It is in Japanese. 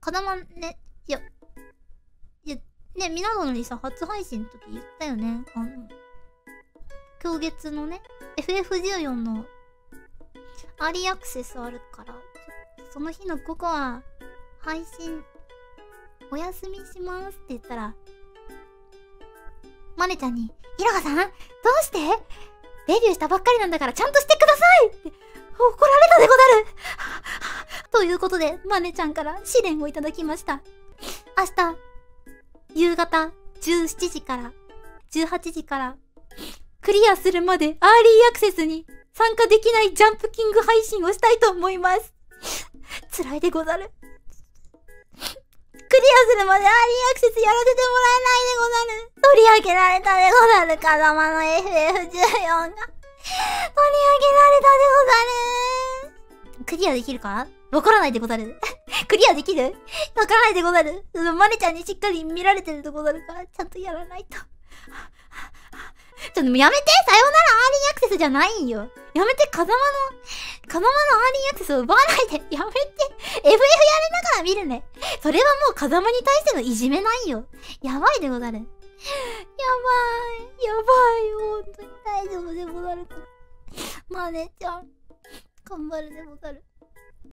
風間ね、いや、いや、ね、みなのにさ、初配信の時言ったよね。あの、今月のね、FF14 のアーリーアクセスあるから、その日の午後は、配信、お休みしますって言ったら、マネちゃんに、イラガさんどうしてデビューしたばっかりなんだからちゃんとしてください！って怒られたでござる。ということで、マネちゃんから試練をいただきました。明日、夕方17時から18時から、クリアするまでアーリーアクセスに参加できないジャンプキング配信をしたいと思います。辛いでござる。クリアするまでアーリーアクセスやらせてもらえないでござる。取り上げられたでござる。風間の FF14 が。取り上げられた。リアできるか？わからないでござる。クリアできる？わからないでござる。マネちゃんにしっかり見られてるでござるか？ら、ちゃんとやらないと。ちょっとやめてさよならアーリーアクセスじゃないんよ。やめて風間の、風間のアーリーアクセスを奪わないで。やめて。FF やれながら見るね。それはもう風間に対してのいじめないよ。やばいでござる。やばい。やばい。ほんとに大丈夫でござる。まあねちゃん。頑張るでござる。